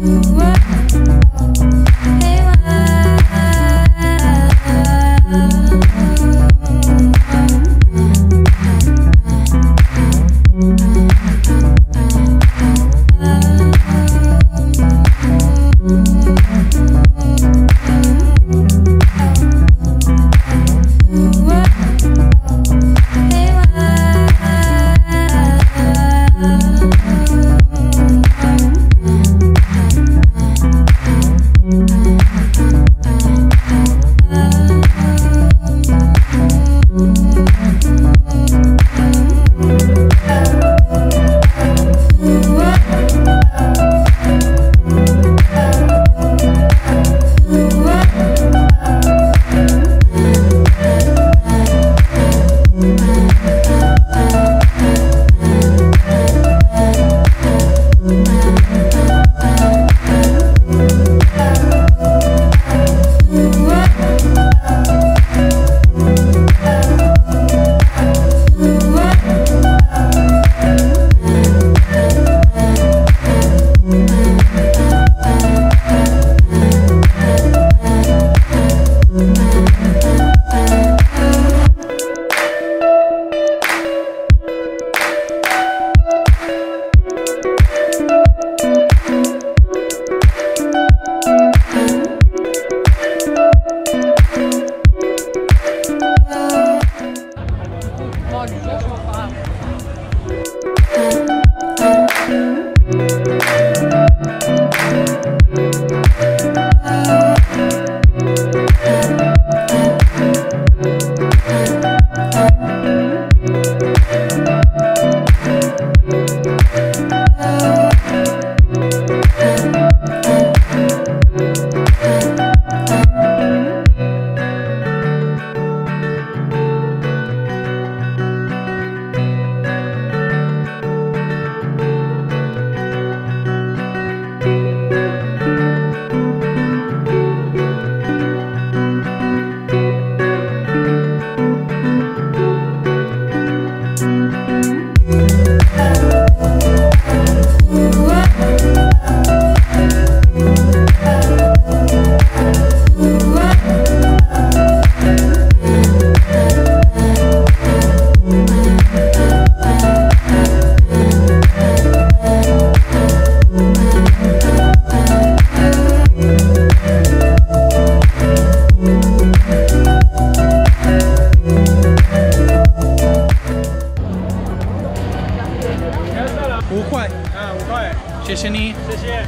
What? Oh, 五块，嗯，五块，谢谢你。谢谢。